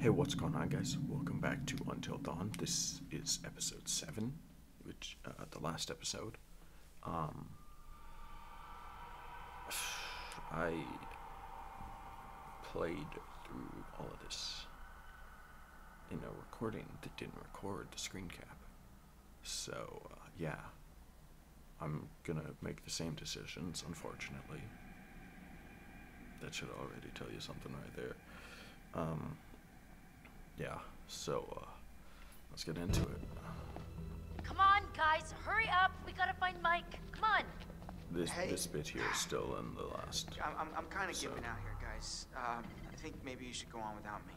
Hey, what's going on, guys? Welcome back to Until Dawn. This is episode 7, which, uh, the last episode. Um, I played through all of this in a recording that didn't record the screen cap. So, uh, yeah. I'm gonna make the same decisions, unfortunately. That should already tell you something right there. Um, yeah, so uh, let's get into it. Come on, guys, hurry up. We gotta find Mike. Come on. This Hey. this bit here is still in the last. I'm, I'm, I'm kind of So- giving out here, guys. Um, I think maybe you should go on without me.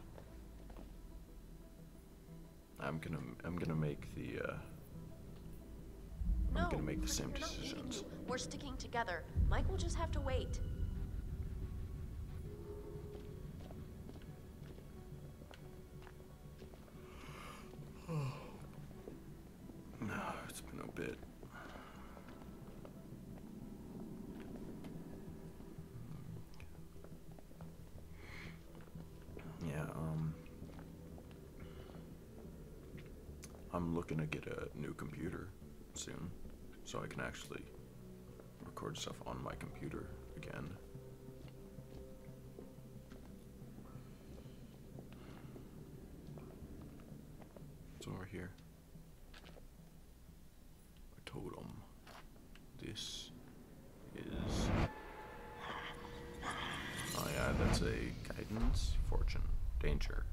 I'm gonna I'm gonna make the. Uh, No, I'm gonna make the same we're decisions. We're sticking together. Mike will just have to wait. No, it's been a bit. Yeah, um. I'm looking to get a new computer soon, so I can actually record stuff on my computer again. Here. A totem. This is. Oh, yeah, that's a guidance, fortune, danger.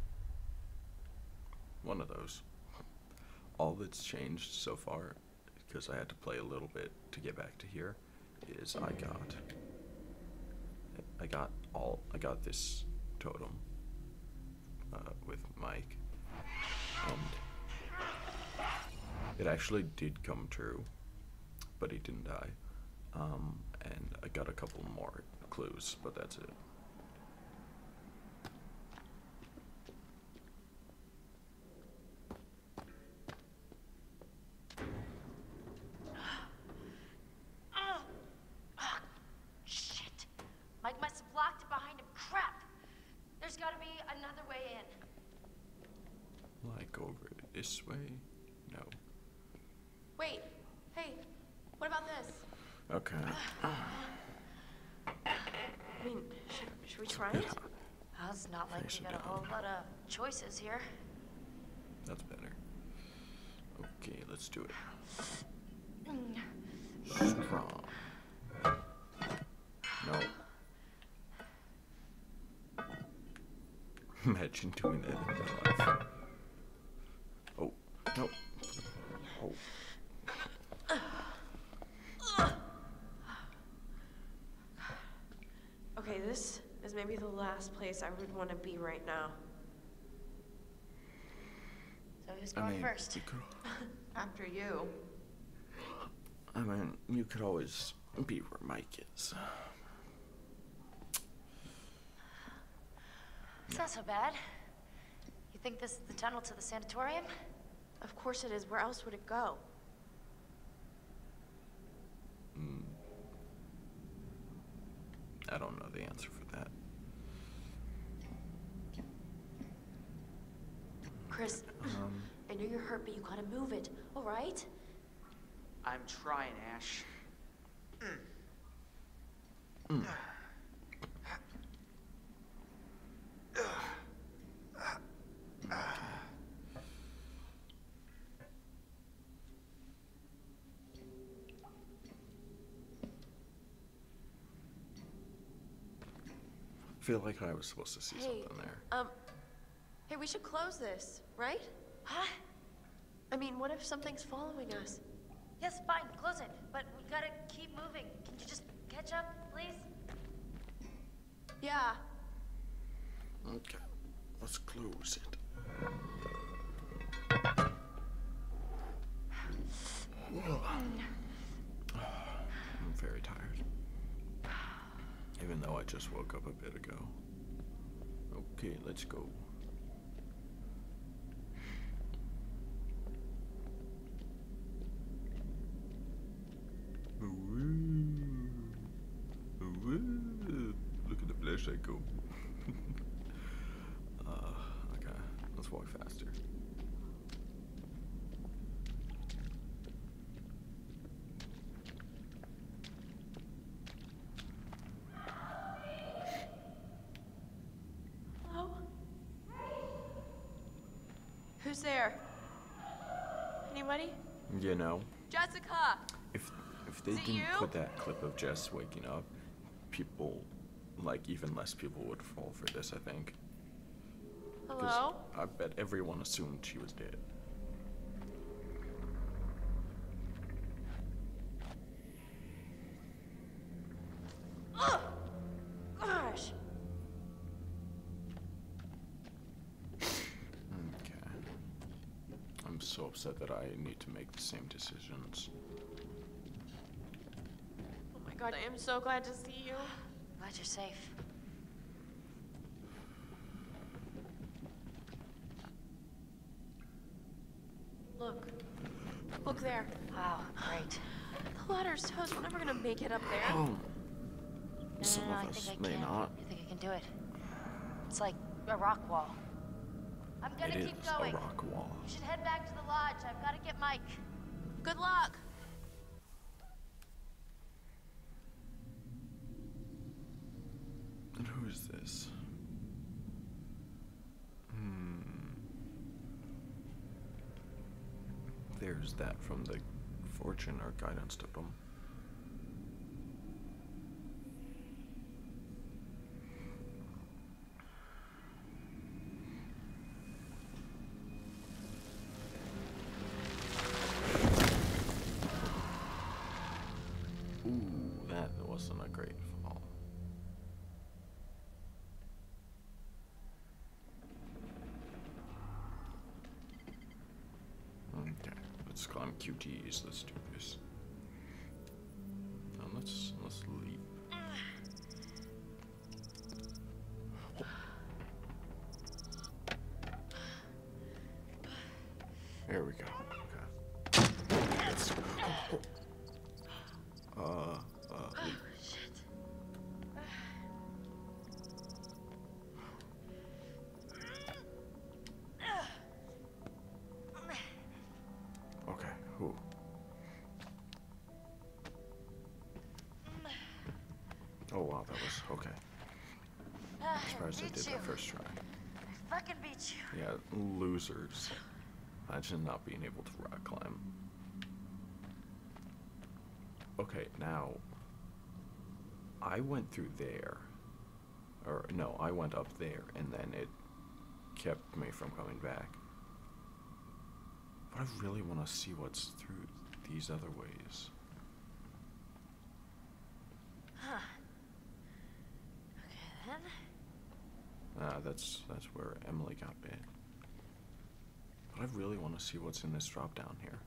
One of those. All that's changed so far, because I had to play a little bit to get back to here, is I got. I got all. I got this totem uh, with Mike. And it actually did come true, but he didn't die. Um, and I got a couple more clues, but that's it. Oh, oh, shit. Mike must have locked it behind him. Crap. There's gotta be another way in. Like over this way? No. Wait, hey, what about this? Okay. I mean, should, should we try Bit it? hot. Well, it's not like Face we it got a down. whole lot of choices here. That's better. Okay, let's do it. Mm. Strong. No. Imagine doing that in real life. Oh, no. Oh. Okay, this is maybe the last place I would want to be right now. So who's I going mean, first? could, After you. I mean, you could always be where Mike is. Not so bad. You think this is the tunnel to the sanatorium? Of course it is. Where else would it go? Mm. I don't know the answer for that. Chris, Um, I know you're hurt, but you gotta move it, all right? I'm trying, Ash. I feel like I was supposed to see Hey, something there. um, hey, we should close this, right? Huh? I mean, what if something's following us? Yes, fine, close it. But we gotta keep moving. Can you just catch up, please? Yeah. Okay, let's close it. Just woke up a bit ago. Okay, let's go. Woo. Look at the flash I go. uh, okay. Who's there? Anybody? You know, Jessica! if if they didn't you? put that clip of Jess waking up, people, like even less people would fall for this. I think. Hello? I bet everyone assumed she was dead. Upset that I need to make the same decisions. Oh my god, I am so glad to see you. Glad you're safe. Look. Look there. Wow, great. The ladder's toast. We're never gonna make it up there. Oh. No, Some no, no, of I us think I may can. not. I think I can do it. It's like a rock wall. I'm gonna It keep is going. a rock wall. You should head back to the lodge. I've got to get Mike. Good luck. And who is this? Hmm. There's that from the fortune or guidance totem. Ooh, okay. Ah, Surprised I beat did you. that first try. I fucking beat you. Yeah, losers. Imagine not being able to rock climb. Okay, now I went through there. Or no, I went up there and then it kept me from coming back. But I really want to see what's through these other ways. Huh. Okay then. Ah, that's that's where Emily got bit. But I really want to see what's in this drop down here.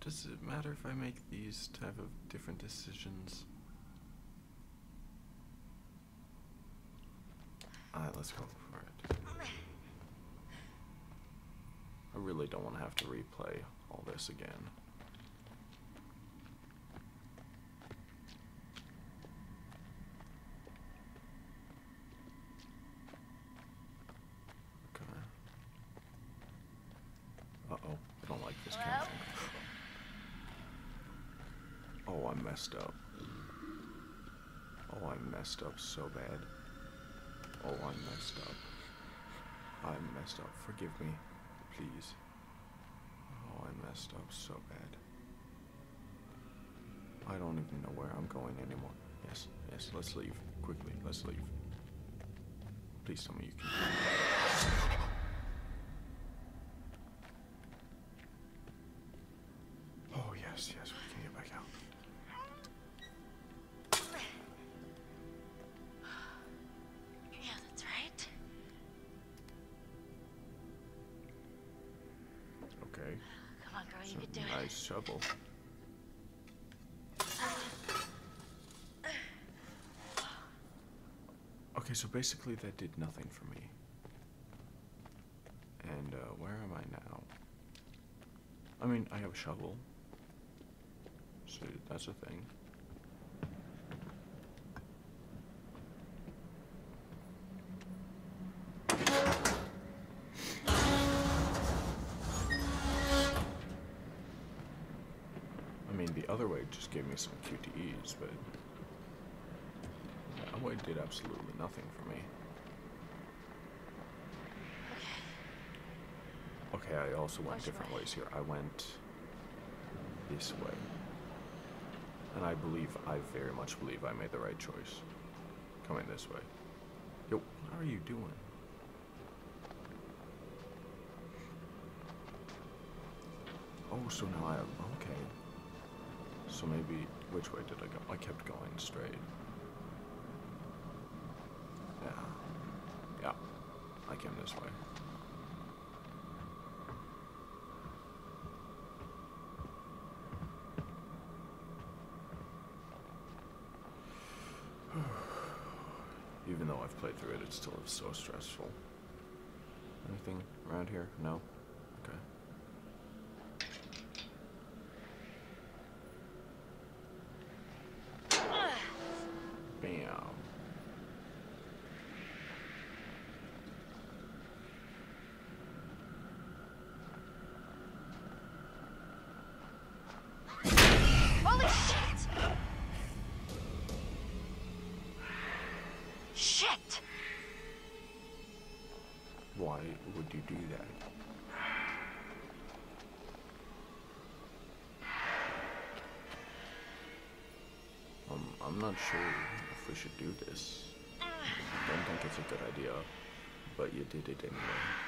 Does it matter if I make these type of different decisions? Alright, let's go for it. I really don't want to have to replay all this again. Okay. Uh-oh, I don't like this Hello? camping. Oh, I messed up. Oh, I messed up so bad. Oh, I messed up. I messed up. Forgive me, please. Oh, I messed up so bad. I don't even know where I'm going anymore. Yes, yes, let's leave. Quickly, let's leave. Please tell me you can. Shovel. Okay, so basically that did nothing for me. And uh, where am I now? I mean, I have a shovel. So that's a thing. I mean, the other way just gave me some QTEs, but. That way did absolutely nothing for me. Okay, I also went Which different way? ways here. I went this way. And I believe, I very much believe I made the right choice. Coming this way. Yo, what are you doing? Oh, so now I have, okay. So maybe, which way did I go? I kept going straight. Yeah. Yeah. Came this way. Even though I've played through it, it still so stressful. Anything around here? No? Okay. Bam. Holy shit! Shit! You do that? Um, I'm not sure if we should do this. I don't think it's a good idea, but you did it anyway.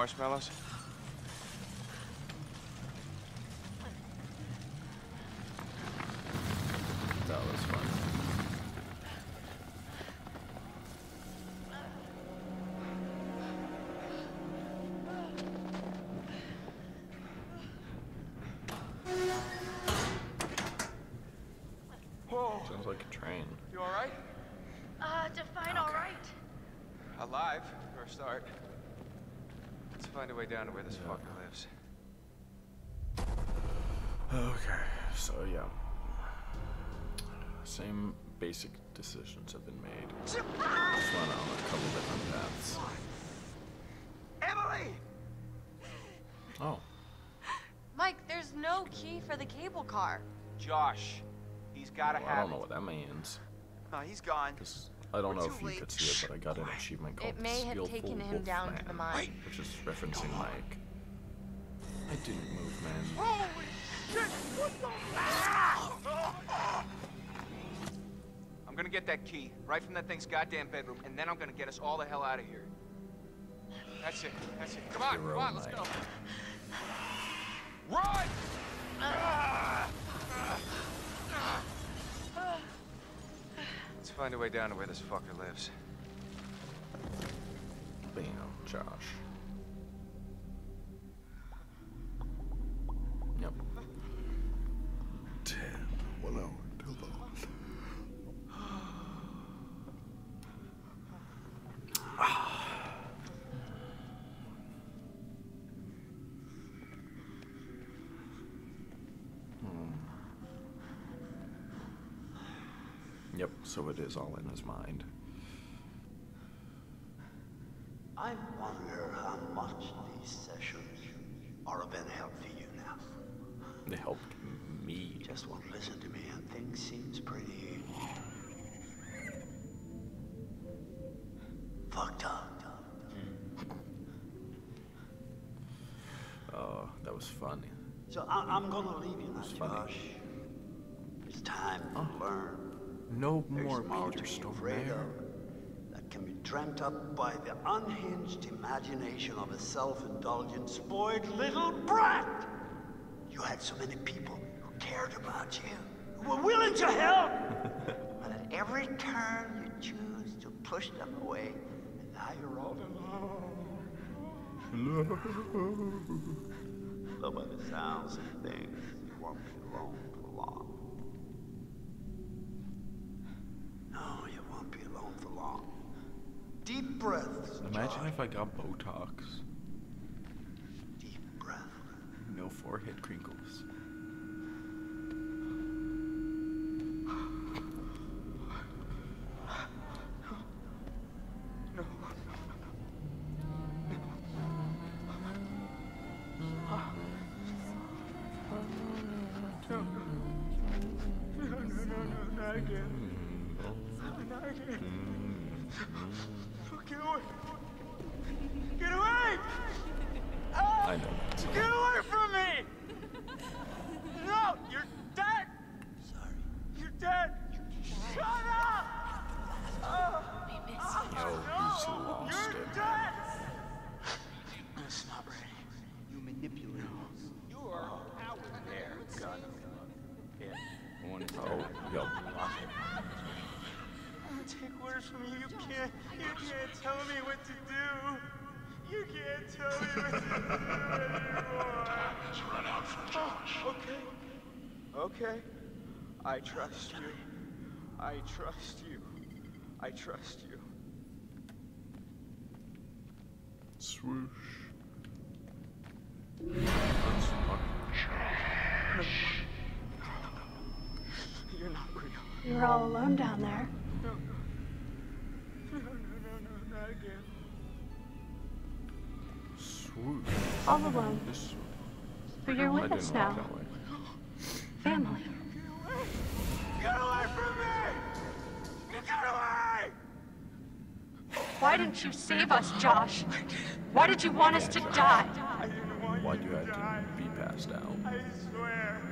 Marshmallows? Down to where this fucker lives. Okay, so yeah. Same basic decisions have been made. Just went on a couple different paths. Emily! Oh, Mike, there's no key for the cable car. Josh. He's gotta well, I don't know it. what that means. No, he's gone. Because I don't know if you could see it, but I got an achievement called It may have Skillful taken him Wolf down to the mine. Which is referencing Mike. I didn't move, man. Holy shit! What the I'm gonna get that key right from that thing's goddamn bedroom, and then I'm gonna get us all the hell out of here. That's it. That's it. Come on, Hero come on, let's Mike. go. Run! Let's find a way down to where this fucker lives. Bam, Josh. Yep. Ten. One so it is all in his mind. I wonder how much these sessions are of any help to you now. They helped me. Just won't listen to me and things seems pretty... fucked up. Hmm. Oh, that was funny. So I I'm gonna leave you now, It's. Josh. It's time to oh. learn. No There's more to Stormare. that can be dreamt up by the unhinged imagination of a self-indulgent, spoiled little brat. You had so many people who cared about you, who were willing to help. but at every turn you choose to push them away, and now you're all alone. But by the sounds of things, you won't be alone for long. No, you won't be alone for long. Deep breaths. Imagine if I got Botox. Deep breath. No forehead crinkles. Can't tell me what to do anymore. Has run out for Josh. Okay. Okay. I trust you. I trust you. I trust you. Swoosh. That's fucking You're not real. You were all alone down there. No, no. No, no, no, no, not again. Swoosh. All alone. But you're with us now. Family. Get away! Get away from me! Get away! Why didn't you save us, Josh? Why did you want us to die? I didn't Why'd you you have to be passed out? I swear.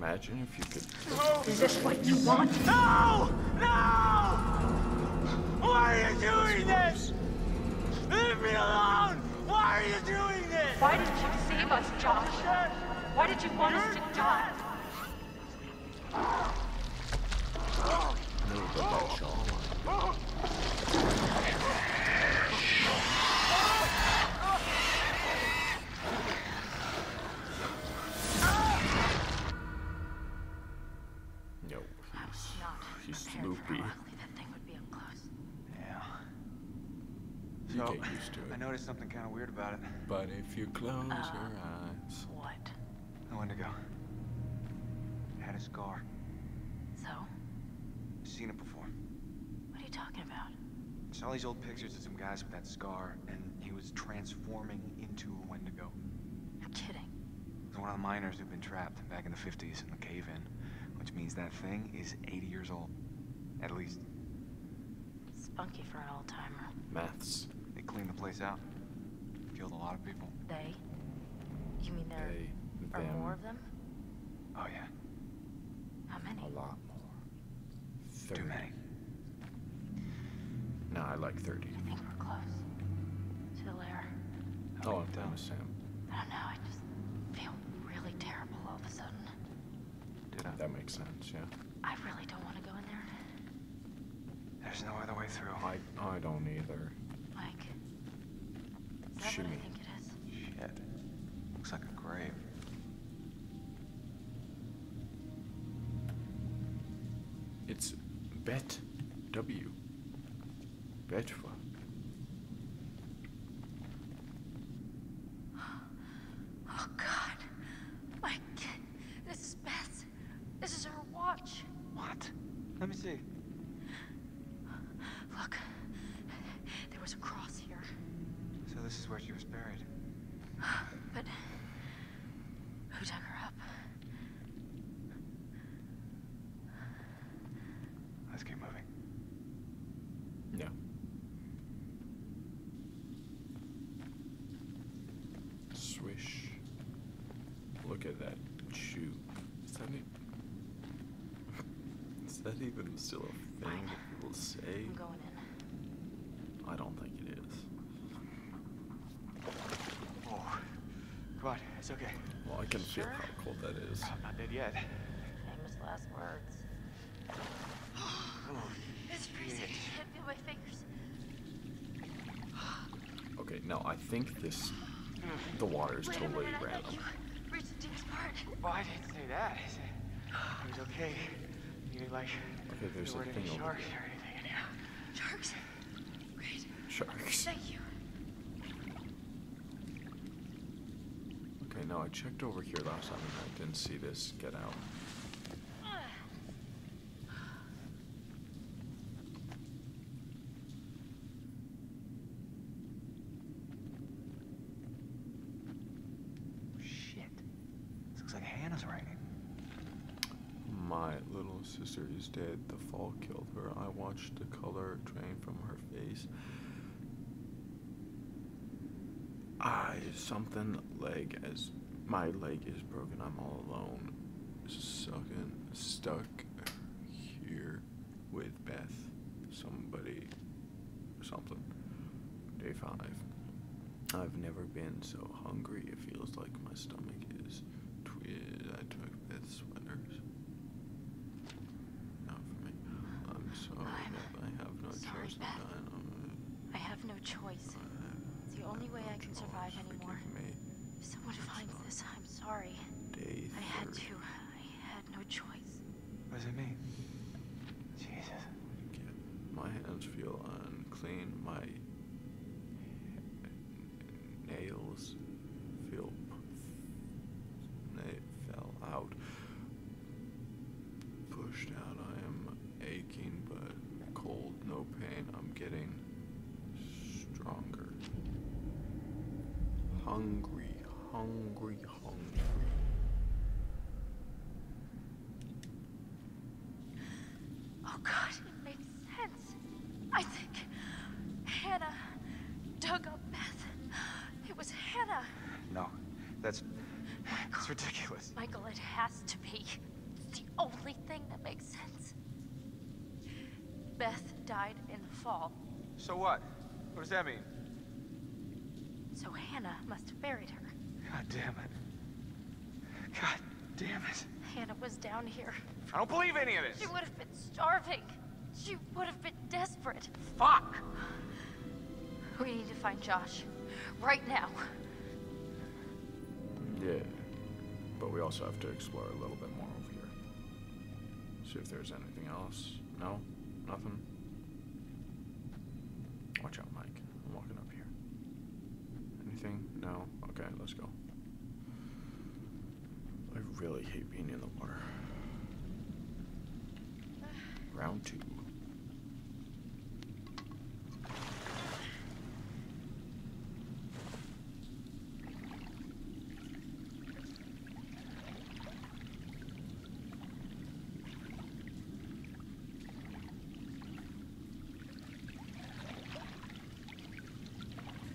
Imagine if you could. Is this what you want? No! No! Why are you doing this? Leave me alone! Why are you doing this? Why did you save us, Josh? Why did you want us to die? No, but that jawline. He's prepared for loopy. how ugly that thing would be up close. Yeah. You So, get used to I noticed something kind of weird about it. But if you close Uh, your eyes. What? The Wendigo. It had a scar. So? Seen it before. What are you talking about? Saw these old pictures of some guys with that scar, and he was transforming into a Wendigo. You're kidding. It was one of the miners who'd been trapped back in the 50s in the cave-in, which means that thing is 80 years old. At least. Spunky for an old timer. Maths. They cleaned the place out. Killed a lot of people. They? You mean there They, are them, more of them? Oh yeah, How many? a lot more. too many. No, I like 30. I think we're close. To the lair. How long time is Sam? I don't know, I just feel really terrible all of a sudden. Did I? That makes sense, yeah. I really don't want to go in there. There's no other way through. I, I don't either. Mike. Is that Shimmy. what I think it is? Shit. Looks like a grave. It's Bet W. Betwa. Oh, God. Mike, this is Beth. This is her watch. What? Let me see. Look, there was a cross here. So this is where she was buried. But who dug her up? Let's keep moving. Yeah. Swish. Look at that shoe. Is that even, is that even still a thing that people say? I'm going in. I don't think it is. Oh, come on, it's okay. Well, I can feel how cold that is. I'm not dead yet. Famous last words. Oh, It's freezing. shit. I can't feel my fingers. Okay, now I think this. The water is Wait a totally minute, random. thought you reached the deepest part. Well, I didn't say that. I it was okay. You need like Okay, there's there a thing any over sharks there. or anything in here. Sharks. Great. Sharks. Thank you. Okay, no, I checked over here last time and I didn't see this get out. Shit. This looks like Hannah's writing. My little sister is dead. The fall killed her. I watched the color drain from her face. I something leg as my leg is broken. I'm all alone. Sucking stuck here with Beth. Somebody something. Day five. I've never been so hungry. It feels like my stomach is twisted. I took Beth's sweaters. Not for me. I'm sorry, I'm Beth. I have no sorry, choice. Beth. I'm I have no choice. It's the only way I can survive anymore. Me. If someone finds this, I'm sorry. Day I had to. I had no choice. What does it mean? Jesus. My hands feel unclean. My nails feel they fell out. Pushed out. I am aching but cold, no pain. I'm getting stronger. Hungry, hungry, hungry. Oh God, it makes sense. I think Hannah dug up Beth. It was Hannah. No, that's that's ridiculous. Michael, it has to be. It's the only thing that makes sense. Beth died in the fall, So what? What does that mean? So Hannah must have buried her. God damn it. God damn it. Hannah was down here. I don't believe any of this. She would have been starving. She would have been desperate. Fuck! We need to find Josh. Right now. Yeah, but we also have to explore a little bit more over here. See if there's anything else. No? Nothing? Watch out, Mike. I'm walking up here. Anything? No? Okay, let's go. I really hate being in the water. Round two.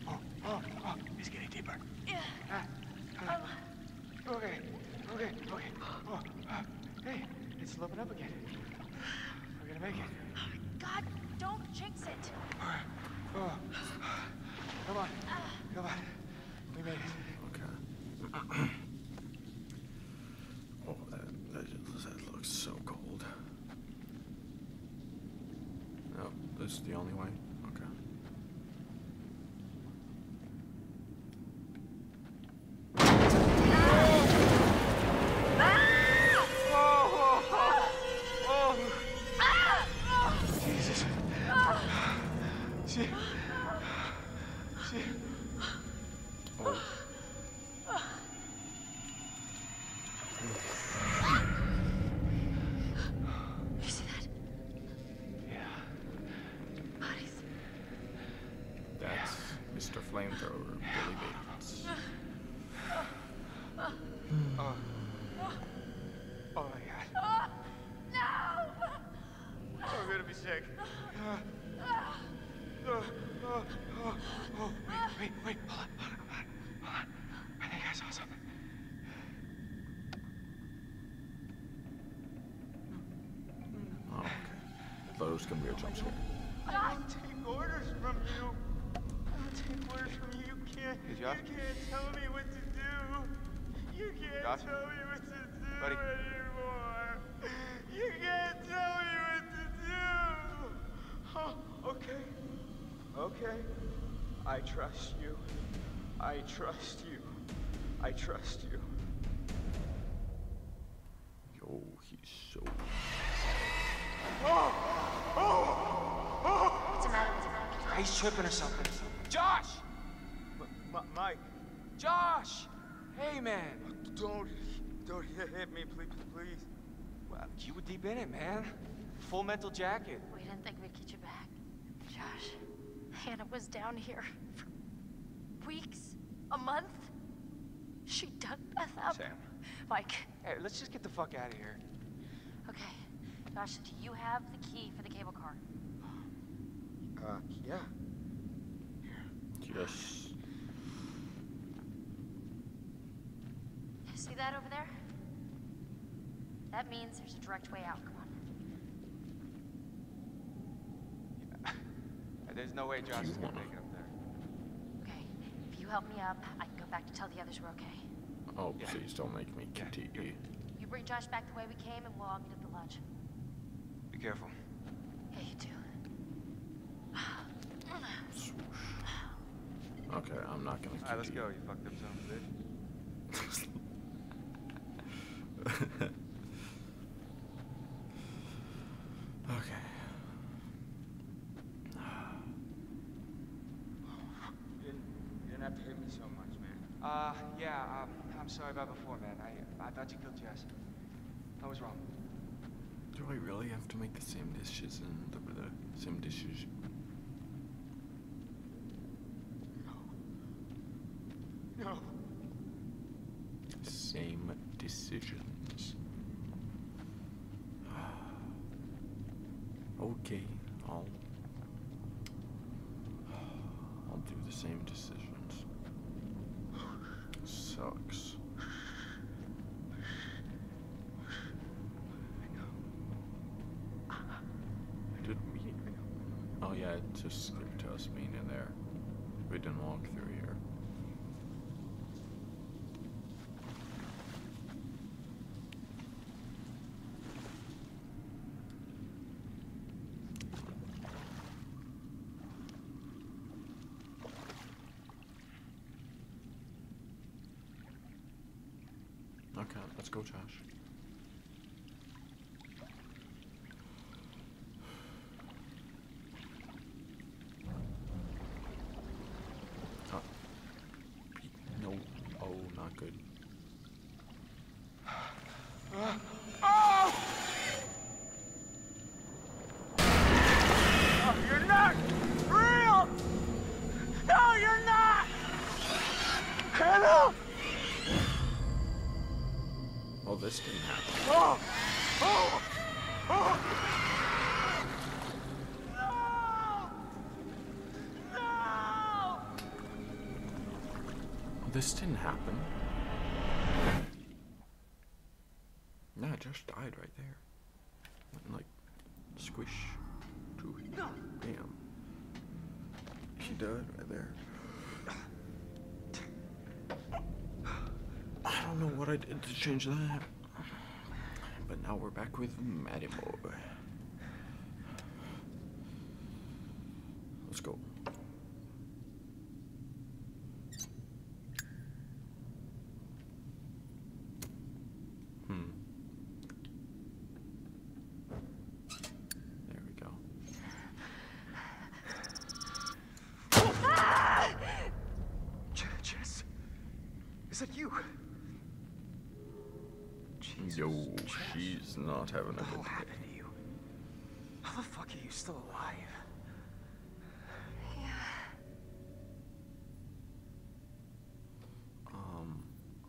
Oh, oh, oh, he's getting deeper. Yeah. Ah, ah. Okay, okay, okay. Oh, ah, hey, it's sloping up again. We're gonna make it. God, don't jinx it. All right. Oh, come on, come on. We made it. Okay. oh, that, that, just, that looks so cold. No, this is the only way? Okay. Oh, oh, oh. Jesus. She, she, Oh. You see that? yeah. Bodies. That's Mr. flamethrower, Billy Bates. Oh. Oh my god. No! I'm gonna be sick. Uh, uh, uh, uh, oh, wait, wait, wait. Hold on, hold on, hold on, hold on. I think I saw something. Oh, okay. Thought it be a jump scare. I take orders from you. I take orders from you. You can't. Hey, Josh? You can't tell me what to do. You can't Josh? tell me what to do Buddy? anymore. You can't tell me what to do. Oh, okay. Okay. I trust you. I trust you. I trust you. Yo, he's so. What's the matter with you? He's tripping or something. Josh! M- M- Mike. Josh! Hey, man. Don't, don't hit me, please, please. Well, you were deep in it, man. Full mental jacket. We didn't think we'd get you back. Josh, Hannah was down here for weeks, a month. She dug Beth up. Sam. Mike, Hey, let's just get the fuck out of here. okay. Josh, do you have the key for the cable car? Uh, yeah. Yes. See that over there? That means there's a direct way out. Come on. There's no way Josh is gonna wanna- make it up there. Okay. If you help me up, I can go back to tell the others we're okay. Oh, Yeah. please don't make me Yeah, QTE. You bring Josh back the way we came, and we'll all meet at the lodge. Be careful. Yeah, you too. Okay, I'm not gonna. All right, let's QTE. go. You fucked up son of a bitch. okay. You didn't, you didn't have to hit me so much, man. Uh, yeah, um, I'm sorry about before, man. I, I thought you killed Jess. I was wrong. Do I really have to make the same dishes and the, the same dishes? No. Same decisions. okay, I'll. I'll do the same decisions. Sucks. Did we? Oh yeah, it just skipped to us being in there. We didn't walk through here. Okay, let's go, Josh. Uh, no. Oh, not good. Oh, you're not real! No, you're not! Hannah! Oh, this didn't happen. Oh! Oh! Oh! No! No! This didn't happen. Nah, Josh died right there. Like squish Damn. He died right there. I don't know what I did to change that. But now we're back with Matty Boy. Yo, she's not having a good day. happened to you? How the fuck are you still alive? Yeah. Um,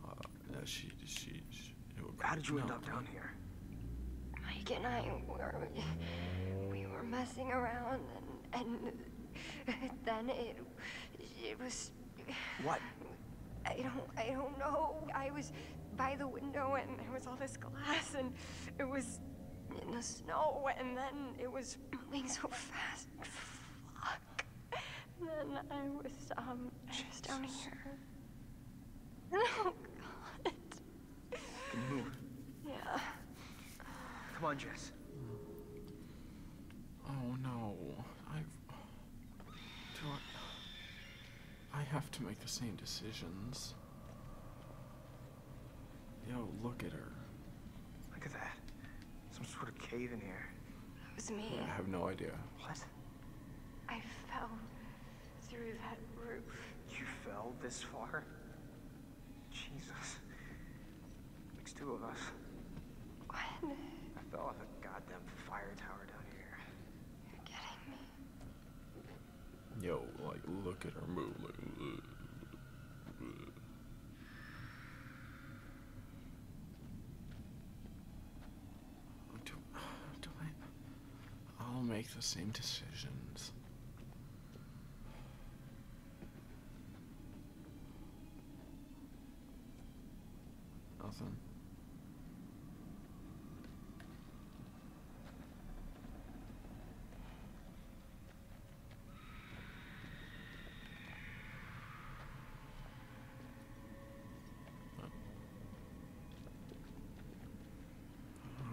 uh, yeah, she, she, she How did you end up down here? Mike and I were, we were messing around and, and then it, it was... What? I don't, I don't know. I was by the window and there was all this glass and it was in the snow and then it was moving so fast. Fuck. And then I was um I was down here. Oh god. Can you move? Yeah. Come on, Jess. Oh no. I've. Do I. I have to make the same decisions. Yo, look at her. Look at that. Some sort of cave in here. It was me. I have no idea. What? I fell through that roof. You fell this far? Jesus. Makes two of us. What? I fell off a goddamn fire tower down here. You're kidding me. Yo, like, look at her move. Like, ugh, ugh. do, do I? I'll make the same decisions. Nothing.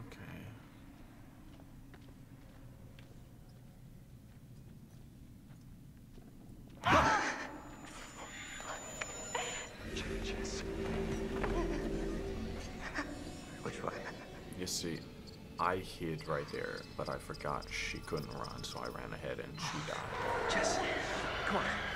Okay. Jess. Which way? You see, I hid right there, but I forgot she couldn't run, so I ran ahead and she died. Jess, come on.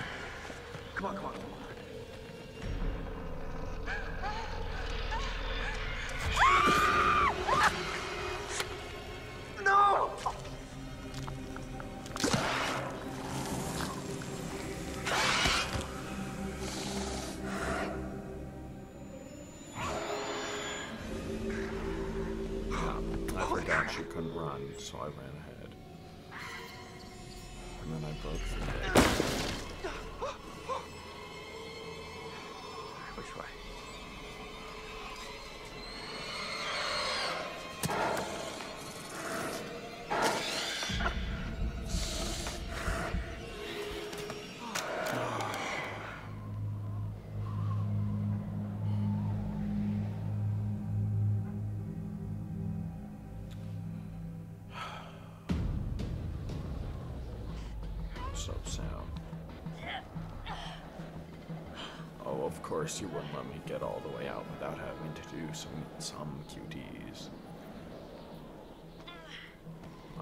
Course you wouldn't let me get all the way out without having to do some some QTs.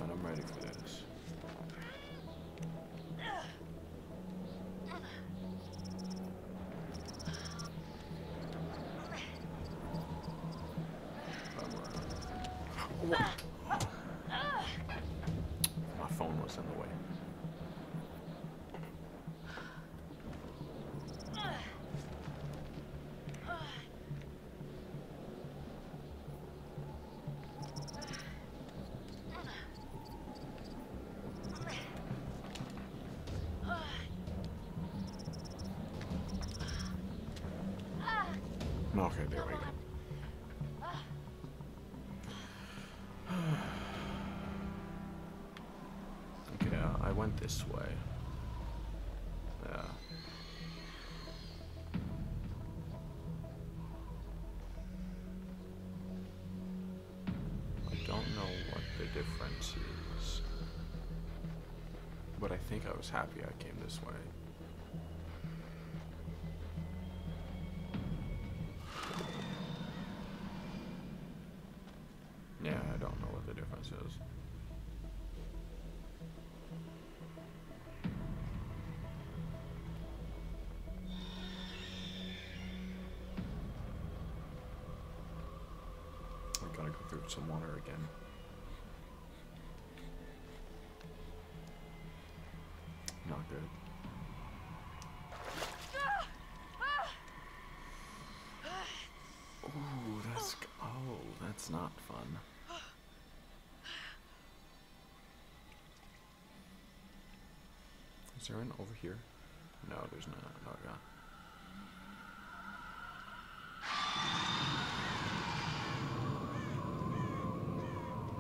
And I'm ready for this. I'm around. My phone was in the way. Okay, there we go. Uh, I went this way. Yeah. I don't know what the difference is. But I think I was happy I came this way. Is. I gotta go through some water again. Not good. Ooh, that's oh, run. Is there an over here? No, there's not. Oh, yeah.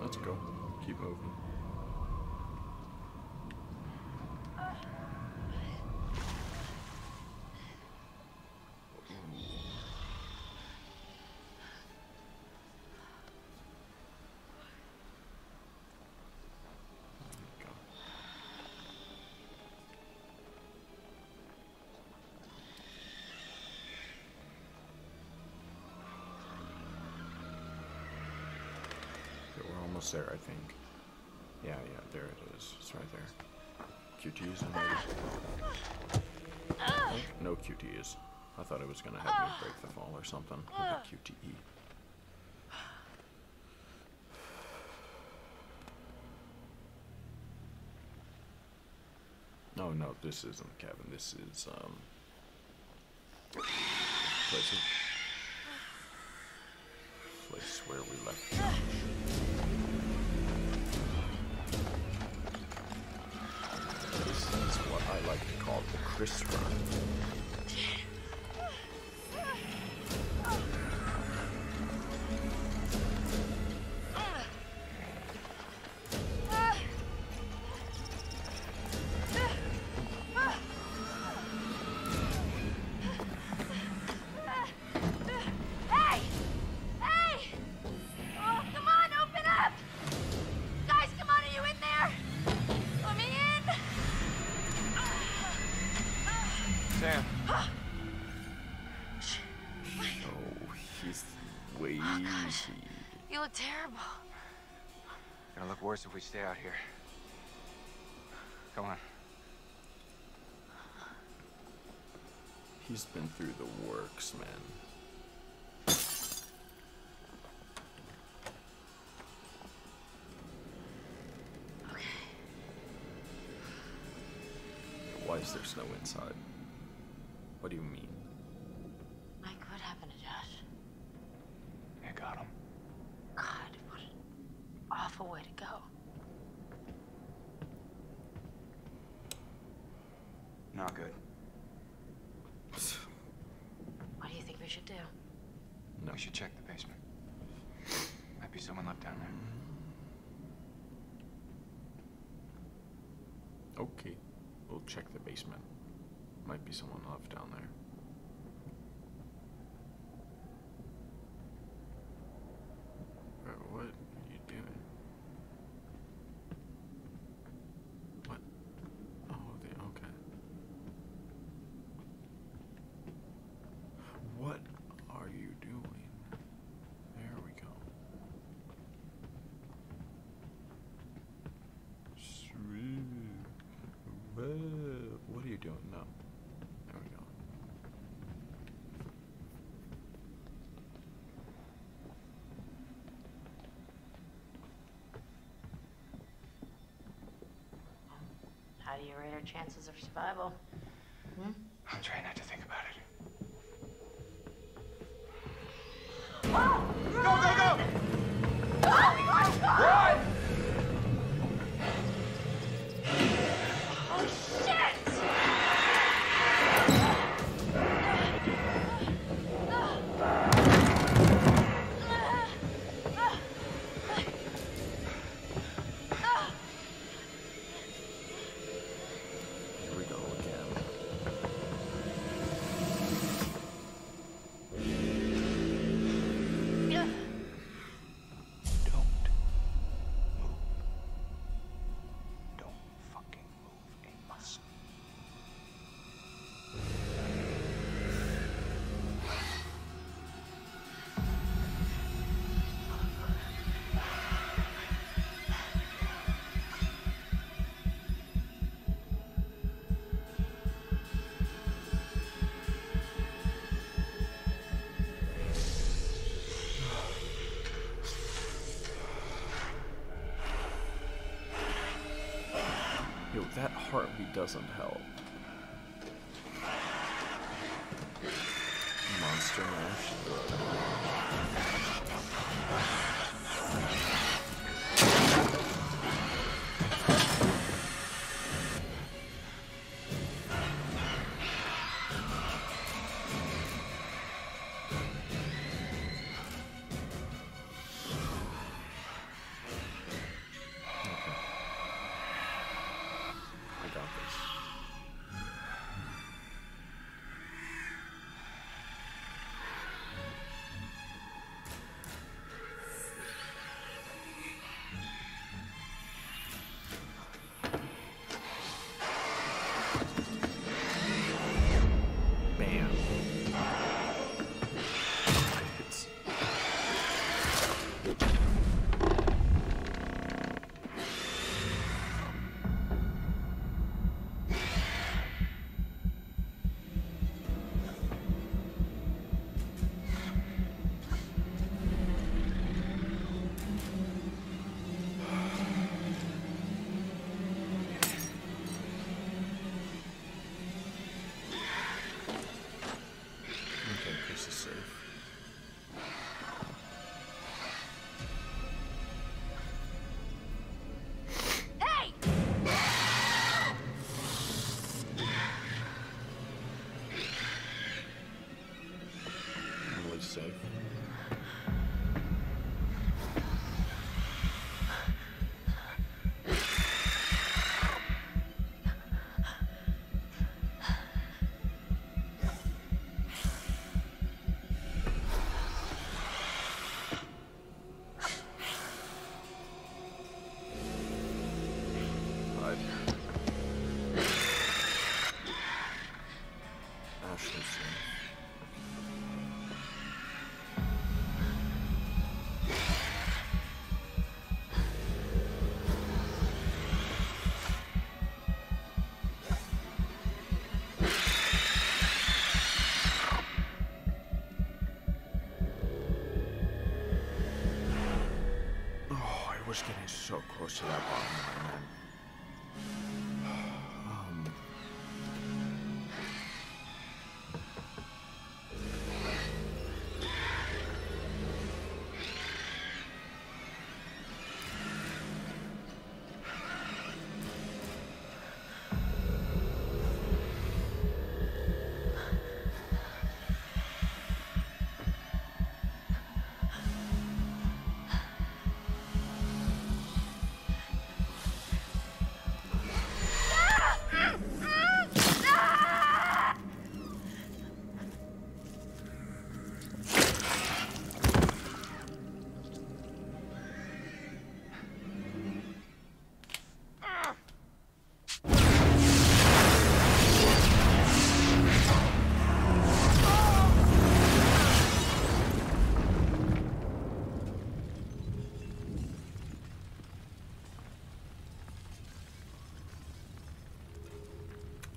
Let's go. Keep moving. Almost there, I think. Yeah, yeah, there it is. It's right there. QTs and oh, no QTs. I thought it was gonna have me break the fall or something. QTE. No, no, this isn't the cabin. This is um. Place place where we left. Chris run. Worse if we stay out here. Come on. He's been through the works, man. Okay. Why is there snow inside? What do you mean? Mike, what happened to Josh? I got him. God, what an awful way to go. Not good. What do you think we should do? No. We should check the basement. Might be someone left down there. Okay, we'll check the basement. Might be someone left down there. Uh, What are you doing? What? Oh, the okay. What are you doing? There we go. Sweet. Well, what are you doing? No. There we go. How do you rate our chances of survival? Hmm? I'm trying not to that heartbeat doesn't help. Monster Mash. Emily's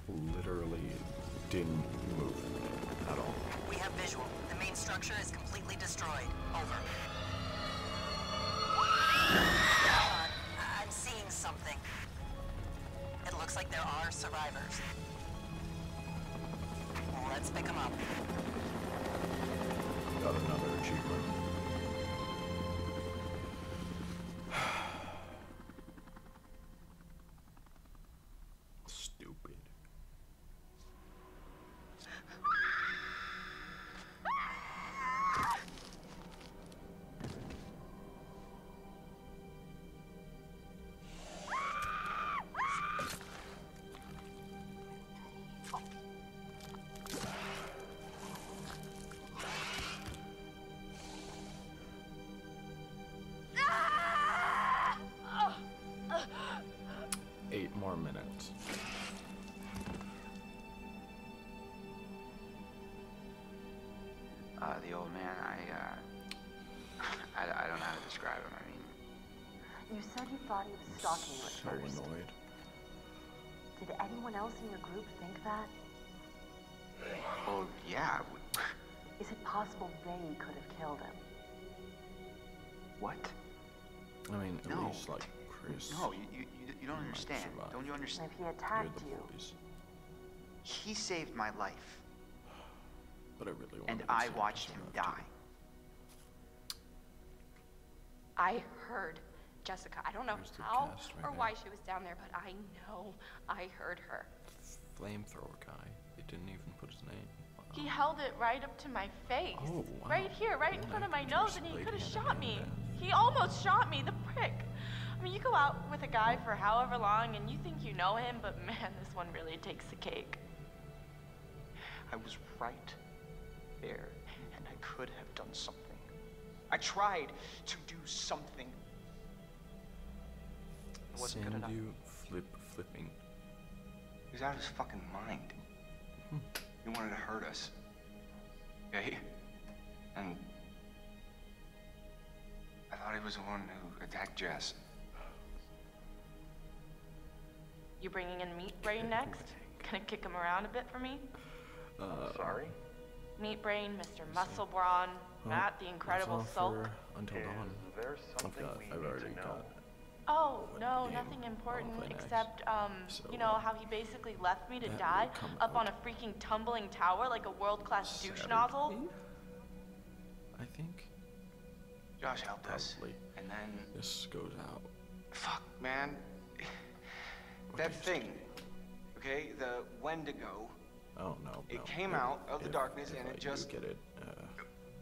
literally didn't move at all. We have visual. The main structure is completely destroyed. Over. I'm seeing something. It looks like there are survivors. Let's pick them up. Got another achievement. Eight more minutes. Uh, the old man, I, uh, I, I don't know how to describe him. I mean, You said you thought he was stalking you at So first. annoyed. Did anyone else in your group think that? well, yeah. w- Is it possible they could have killed him? What? I mean, at No. least like Chris. No, you, you, you, you don't understand. survive. Don't you understand? if he You're attacked the you, boys. He saved my life, But I really want and I watched him die. I heard Jessica. I don't know Where's how right or now? why she was down there, but I know I heard her. Flamethrower guy. They didn't even put his name. He held it right up to my face. Oh, wow. Right here, right in front of my nose, and he could have shot me. hand He almost shot me, the prick. I mean, you go out with a guy for however long and you think you know him, but man, this one really takes the cake. I was right there, and I could have done something. I tried to do something. It wasn't good enough. Sandu flip flipping. He was out of his fucking mind. Hmm. He wanted to hurt us. Okay? And I thought he was the one who attacked Jess. You bringing in Meat Brain next? Gonna kick him around a bit for me? Uh, Sorry? Meat Brain, Mr. Muscle Brawn, well, Matt the Incredible that's Sulk. Until Dawn. there I've got. I've already got. Oh, no, nothing important except, um, So, you know, how he basically left me to die will up on a freaking tumbling tower like a world-class douche Saturday, nozzle. I think. Josh helped us. And then, This goes out. fuck, man. That thing, okay, the Wendigo, Oh no. It no. came If- out of the darkness if and I it just- get it. Uh,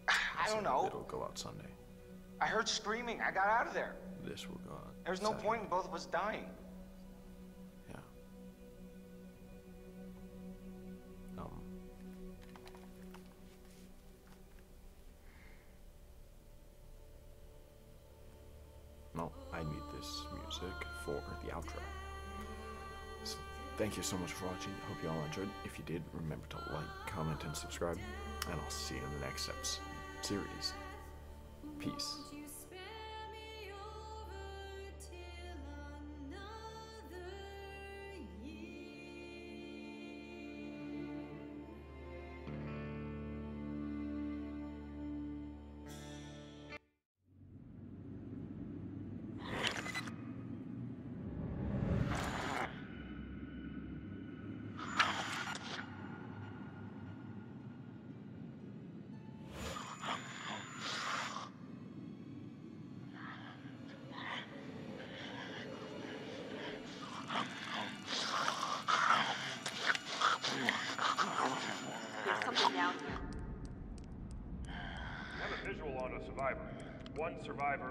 I don't know. It'll go out Sunday. I heard screaming. I got out of there. This will go out. There's no Saturday. point in both of us dying. Thank you so much for watching. Hope you all enjoyed. If you did, remember to like, comment, and subscribe. And I'll see you in the next steps series. Peace. One survivor,